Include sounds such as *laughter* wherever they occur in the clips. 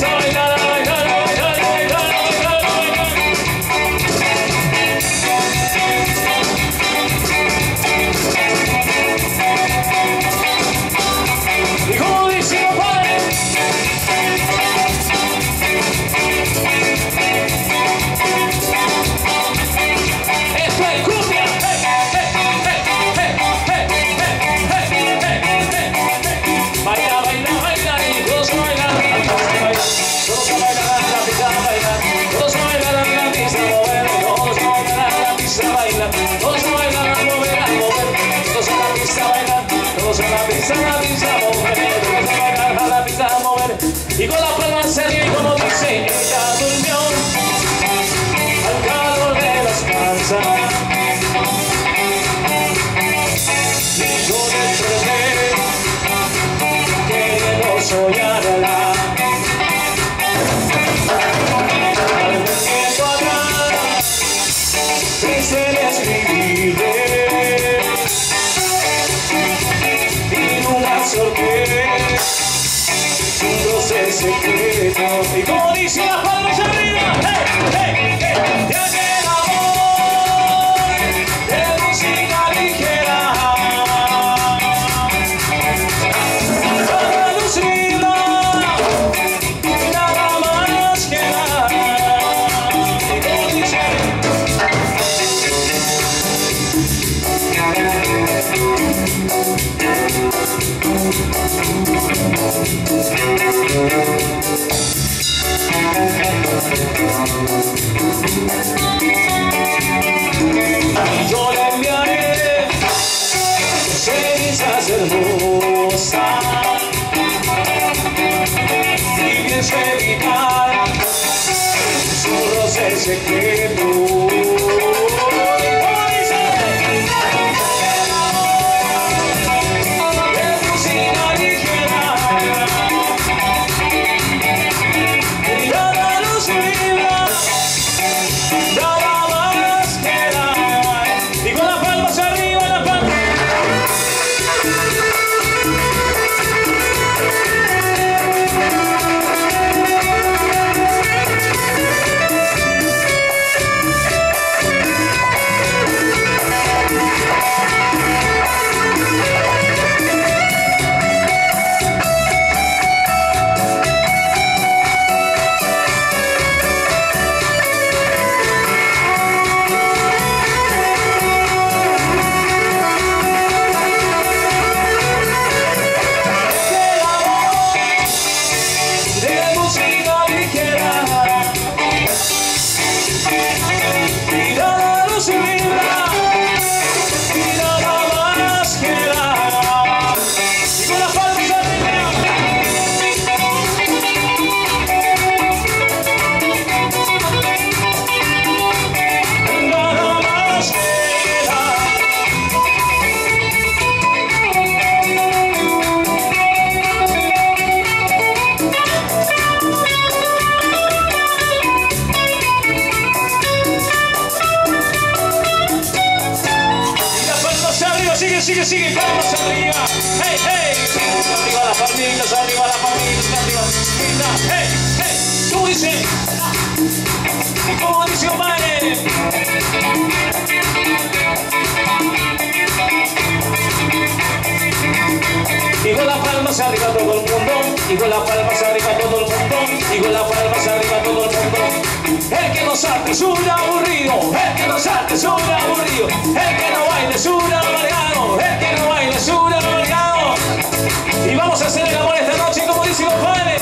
sign up. 你过来。music. Arriba las palmitas, arriba. Mira, hey, hey. ¿Cómo dice? ¿Cómo dice Omar? Y con las palmas arriba todo el mundo, y con las palmas arriba todo el mundo, y con las palmas arriba todo el mundo. El que no salte es un aburrido, el que no salte es un aburrido, el que no baile es un amargado, el que no baile es un amargado. Y vamos a hacer el amor esta noche como dice compadre.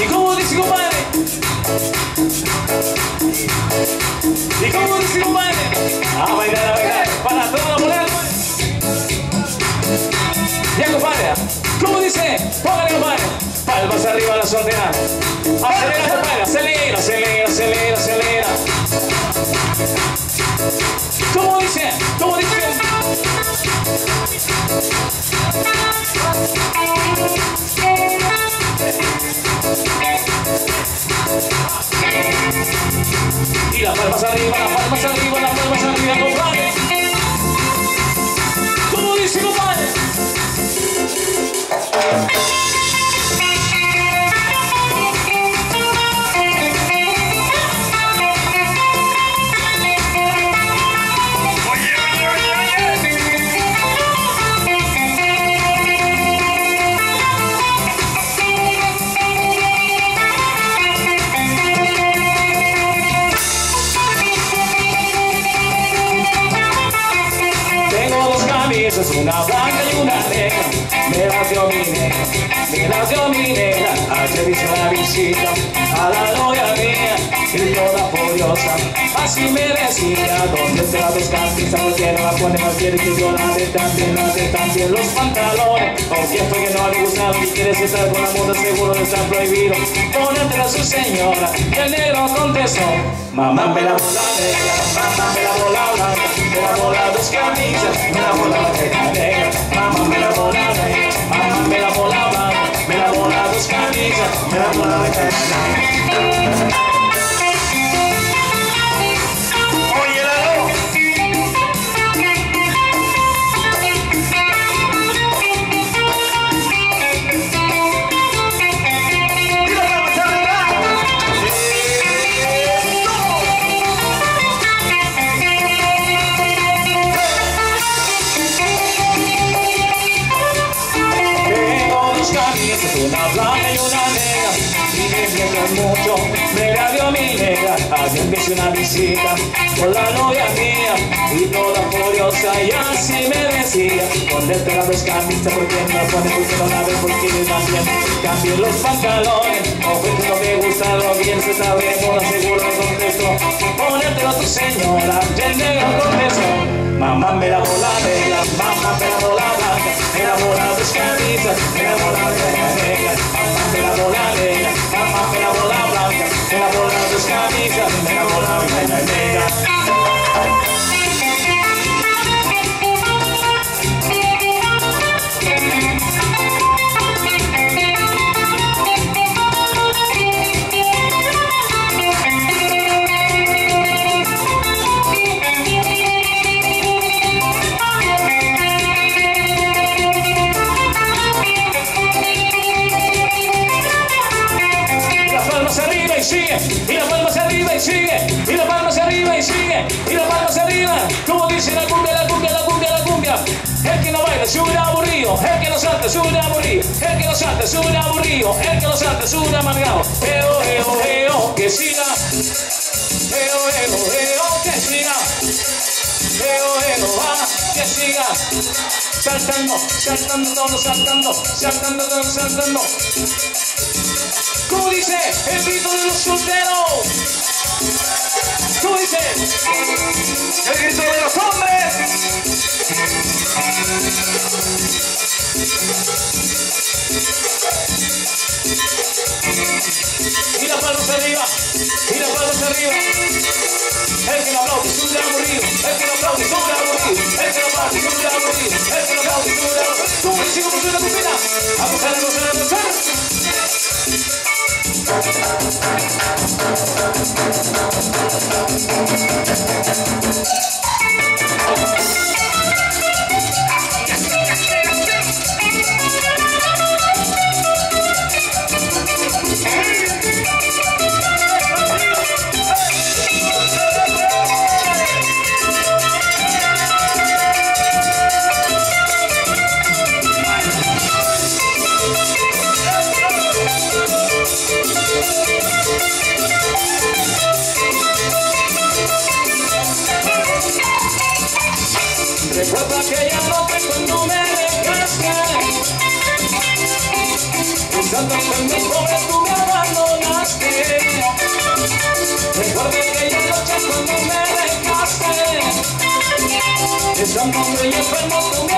¿Y cómo dice compadre? ¿Y cómo dice compadre? A bailar, a bailar, para toda la moneda. Ya compadre, ¿cómo dice? Póngale compadre. Palmas arriba a la soltera. Acelera compadre, acelera, acelera, acelera, acelera. 共にして共にして。Una blanca y una negra, me dio mi negra, me dio mi negra, ayer hice una visita a la novia mía, y toda furiosa, así me decía, ¿dónde te la? ¿Por qué no la pone más quiere que yo la de también, la de también los pantalones? Porque esto que no le gusta, si quieres estar con la moda seguro de estar prohibido, ponértela a su señora, y el negro contestó, mamá me la bola negra, mamá me la bola blanca, me la bola dos camisas, me la bola negra, mamá me la bola negra, mamá me la bola blanca, me la bola dos camisas, me la bola negra. Mucho. Me la dio mi negra ayer me una visita con la novia mía. Y toda furiosa y así me decía ponerte las dos camisas porque no pones porque no la ves porque también cambié los pantalones o porque no me gusta lo bien se sabe por seguro me contesto. Ponértelo tu señora y el negro contestó mamá me la bola negra mamá me la bola blanca me la bola dos camisas me la bola negra mamá me la bola negra aburrido, el que no salta sube aburrido, el que no salta sube amargado. Eo, eo, eo, que siga, eo, eo, eo, que siga, eo, eo, ah, que siga. Saltando, saltando, todos saltando, saltando, todos saltando. ¿Cómo dice el grito de los solteros? ¿Cómo dice? El grito de los hombres. Y las arriba, y las arriba. El que no aplaude, sube aburrido. El que no aplaude, sube aburrido. El que no aplaude, sube aburrido. El que no aplaude, sube aburrido. ¿Cómo dice cómo suena tu pena? A gozar, a gozar, a gozar. Recuerda aquella noche cuando me dejaste Pensando en mi pobre tú me abandonaste Recuerda aquella noche cuando me dejaste Pensando en mi enfermo tú me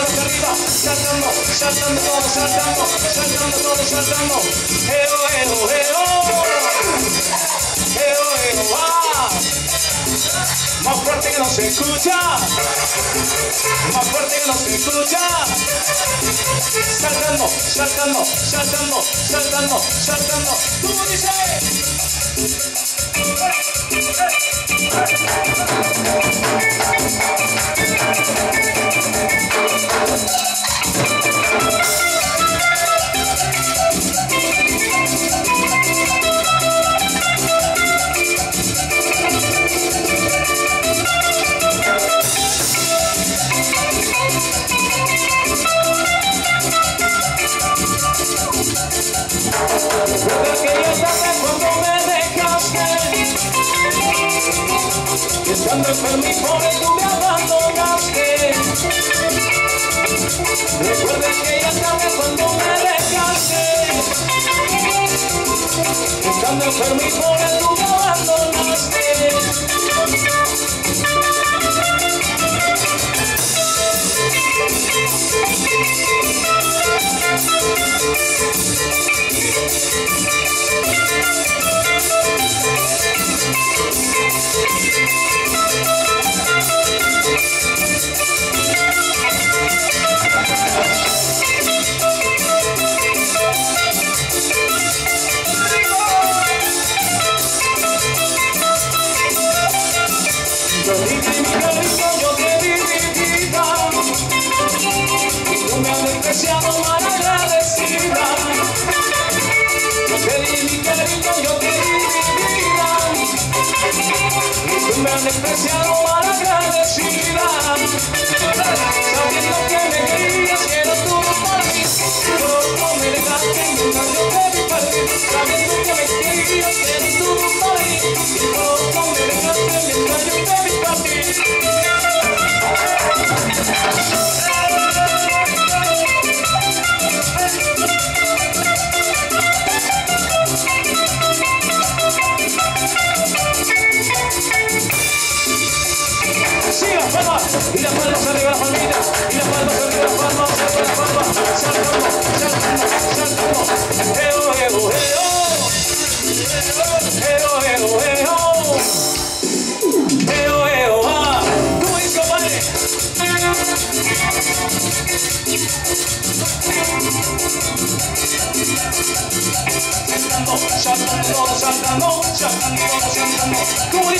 manos arriba, saltando, saltando todo, saltando, saltando todo, saltando, eo, eo, eo, eo, eo, ah. Más fuerte que no se escucha, más fuerte que no se escucha. Saltando, saltando, saltando, saltando, saltando. ¿Cómo dice? Tell me more una despreciado malagradecida, sabiendo que me querías que eras tú.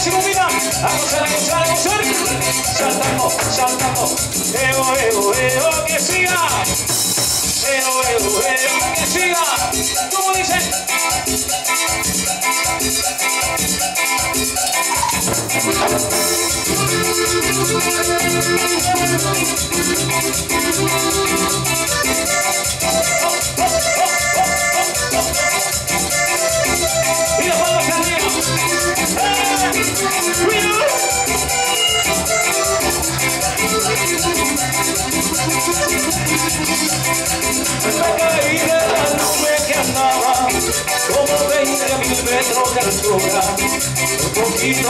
¿Cómo dice, bombina? A gozar, a gozar, a gozar, que siga, eo, eo, eo, que siga, ¿cómo dice? Y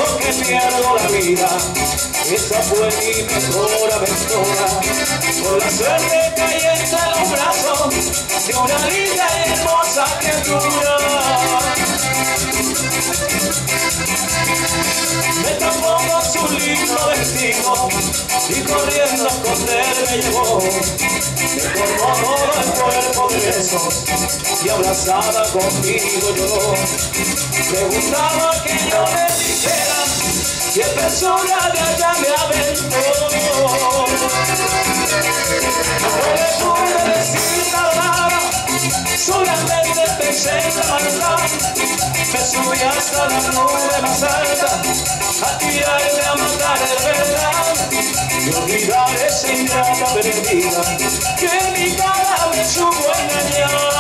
Un poquito que pierdo la vida, esa fue mi mejor aventura. Por la suerte caí entre los brazos de una linda y hermosa criatura. Y corriendo a esconder me llevó. Me formó todo el cuerpo de besos y abrazada conmigo lloró. Me gustaba que yo le dijera que persona de allá me aventó. No le pude decir solamente pensé en la. Me subí hasta la nube más alta a tirarme a matar de verdad y olvidar esa ingrata perdida que mi cara me supo engañar.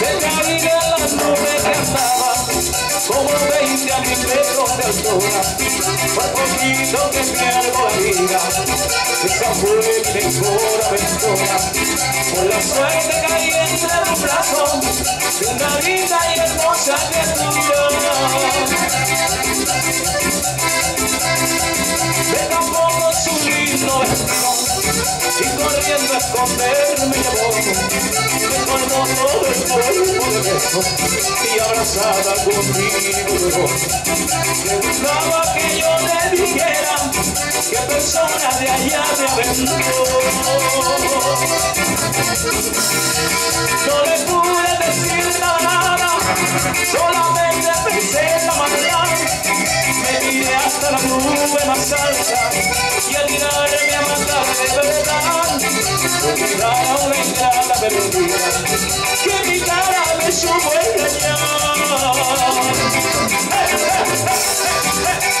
Deja ir las como 20 mil metros poquito que me por aventura, por la suerte caí entre los brazos de una linda y hermosa criatura. Corriendo a esconderme me colmó todo el cuerpo de beso y abrazada conmigo. Le gustaba que yo le dijera que persona de allá me aventó. No le pude decir nada solamente hasta la nube más alta y al tirarme a matar de verdad una ingrata perdida que mi cara me supo engañar *laughs*